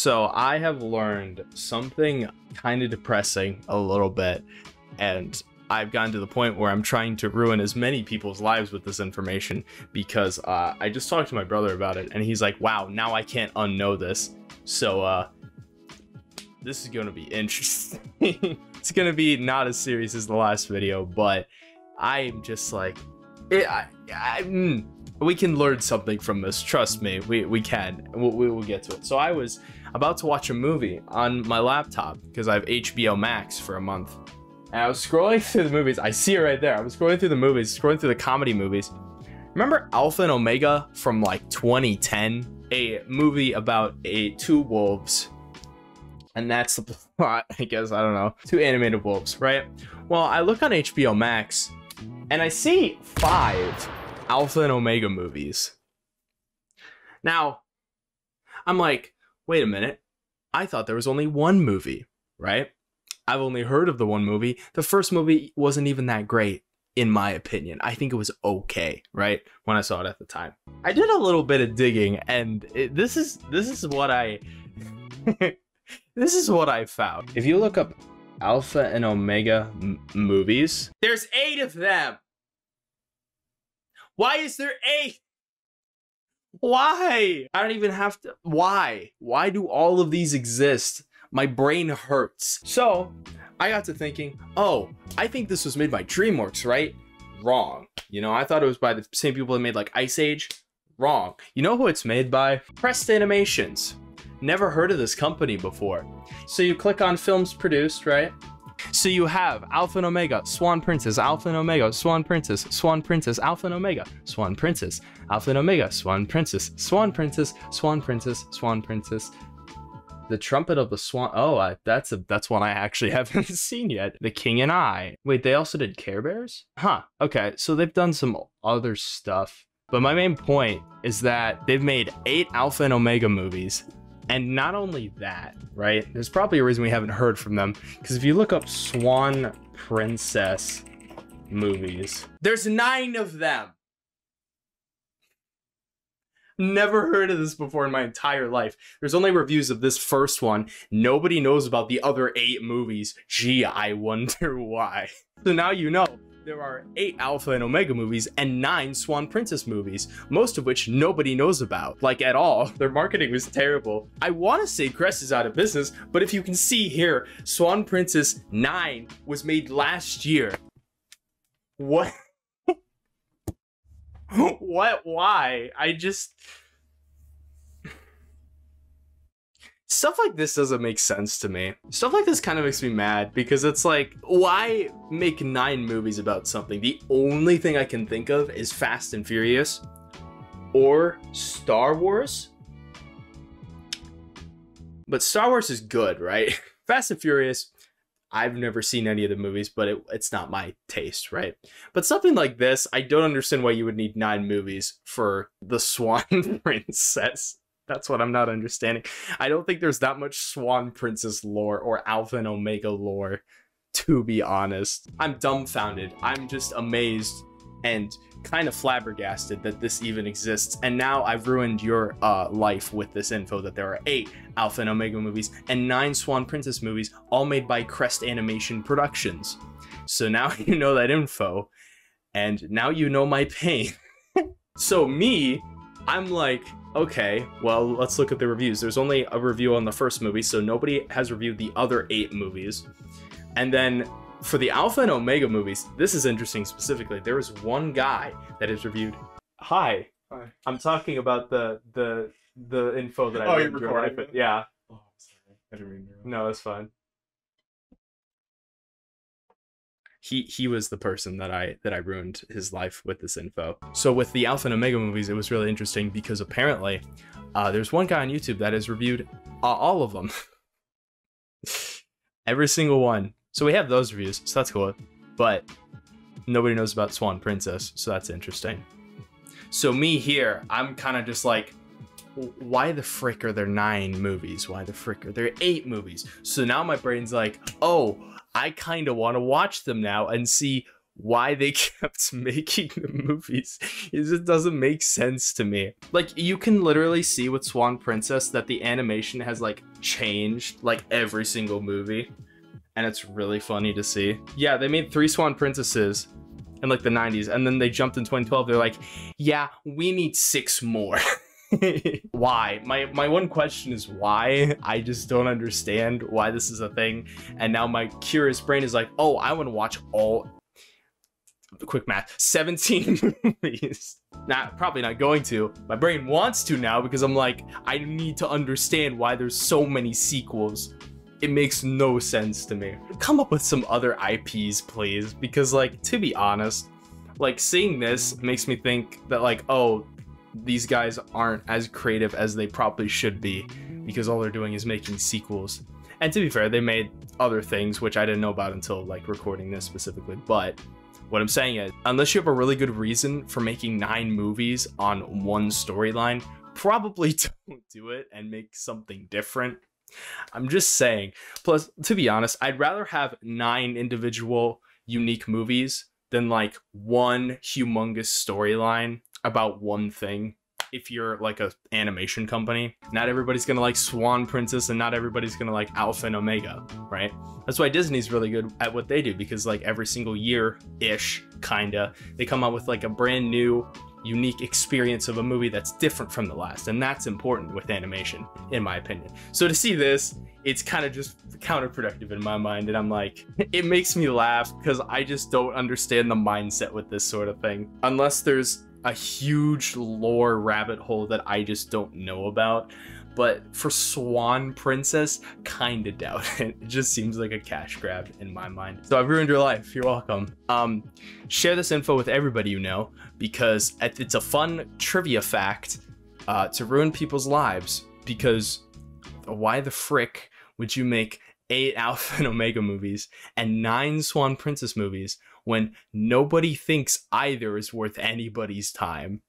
So I have learned something kind of depressing a little bit, and I've gotten to the point where I'm trying to ruin as many people's lives with this information because uh, I just talked to my brother about it, and he's like, "Wow, now I can't unknow this." So uh, this is gonna be interesting. it's gonna be not as serious as the last video, but I'm just like, it, I, I, mm, we can learn something from this. Trust me, we we can. We'll, we will get to it. So I was about to watch a movie on my laptop because I have HBO Max for a month. And I was scrolling through the movies. I see it right there. I was scrolling through the movies, scrolling through the comedy movies. Remember Alpha and Omega from like 2010? A movie about a two wolves. And that's the plot, I guess. I don't know. Two animated wolves, right? Well, I look on HBO Max and I see five Alpha and Omega movies. Now, I'm like, wait a minute. I thought there was only one movie, right? I've only heard of the one movie. The first movie wasn't even that great, in my opinion. I think it was okay, right? When I saw it at the time. I did a little bit of digging, and it, this is this is what I this is what I found. If you look up Alpha and Omega movies, there's eight of them. Why is there eight? Why? I don't even have to. Why? Why do all of these exist? My brain hurts. So I got to thinking, oh, I think this was made by DreamWorks, right? Wrong. You know, I thought it was by the same people that made like Ice Age. Wrong. You know who it's made by? Crest Animations. Never heard of this company before. So you click on films produced, right? So you have Alpha and Omega, Swan Princess, Alpha and Omega, Swan Princess, Swan Princess, Alpha and Omega, Swan Princess, Alpha and Omega, Swan Princess, Swan Princess, Swan Princess, Swan Princess. The Trumpet of the Swan. Oh, I, that's a that's one I actually haven't seen yet. The King and I. Wait, they also did Care Bears? Huh. Okay, so they've done some other stuff. But my main point is that they've made eight Alpha and Omega movies and not only that, right? There's probably a reason we haven't heard from them. Because if you look up Swan Princess movies, there's nine of them. Never heard of this before in my entire life. There's only reviews of this first one. Nobody knows about the other eight movies. Gee, I wonder why. So now you know there are eight Alpha and Omega movies and nine Swan Princess movies, most of which nobody knows about, like at all. Their marketing was terrible. I want to say Crest is out of business, but if you can see here, Swan Princess 9 was made last year. What? what? Why? I just stuff like this doesn't make sense to me. Stuff like this kind of makes me mad because it's like, why make nine movies about something? The only thing I can think of is Fast and Furious or Star Wars. But Star Wars is good, right? Fast and Furious, I've never seen any of the movies, but it, it's not my taste, right? But something like this, I don't understand why you would need nine movies for the Swan Princess. That's what I'm not understanding. I don't think there's that much Swan Princess lore or Alpha and Omega lore, to be honest. I'm dumbfounded. I'm just amazed and kind of flabbergasted that this even exists. And now I've ruined your uh, life with this info that there are eight Alpha and Omega movies and nine Swan Princess movies, all made by Crest Animation Productions. So now you know that info, and now you know my pain. so me, I'm like, okay, well, let's look at the reviews. There's only a review on the first movie, so nobody has reviewed the other eight movies. And then for the Alpha and Omega movies, this is interesting specifically. There is one guy that has reviewed. Hi. Hi. I'm talking about the the the info that I Oh, wrote you're recording? Yeah. Oh, sorry. I didn't mean to. No, it's fine. He he was the person that I that I ruined his life with this info. So with the Alpha and Omega movies, it was really interesting because apparently, uh, there's one guy on YouTube that has reviewed uh, all of them, every single one. So we have those reviews, so that's cool. But nobody knows about Swan Princess, so that's interesting. So me here, I'm kind of just like, why the frick are there nine movies? Why the frick are there eight movies? So now my brain's like, oh, I kind of want to watch them now and see why they kept making the movies. It just doesn't make sense to me. Like you can literally see with Swan Princess that the animation has like changed like every single movie. And it's really funny to see. Yeah, they made three Swan Princesses in like the 90s and then they jumped in 2012 they're like yeah we need six more why. My my one question is why? I just don't understand why this is a thing. And now my curious brain is like oh i want to watch all quick math. 17 movies. Not probably not going to. My brain wants to now because i'm like i need to understand why there's so many sequels. It makes no sense to me. Come up with some other ips please because like to be honest like seeing this makes me think that like oh these guys aren't as creative as they probably should be because all they're doing is making sequels and to be fair they made other things which i didn't know about until like recording this specifically but what I'm saying is, unless you have a really good reason for making nine movies on one storyline, probably don't do it and make something different. I'm just saying. Plus, to be honest, I'd rather have nine individual unique movies than like one humongous storyline about one thing if you're like a animation company. Not everybody's gonna like Swan Princess and not everybody's gonna like Alpha and Omega, right? That's why Disney's really good at what they do because like every single year-ish, kinda, they come out with like a brand new unique experience of a movie that's different from the last and that's important with animation in my opinion so to see this it's kind of just counterproductive in my mind and i'm like it makes me laugh because i just don't understand the mindset with this sort of thing unless there's a huge lore rabbit hole that I just don't know about. But for Swan Princess, kinda doubt it. It just seems like a cash grab in my mind. So I've ruined your life. You're welcome. Um, share this info with everybody you know because it's a fun trivia fact uh, to ruin people's lives. Because why the frick would you make eight Alpha and Omega movies and nine Swan Princess movies when nobody thinks either is worth anybody's time.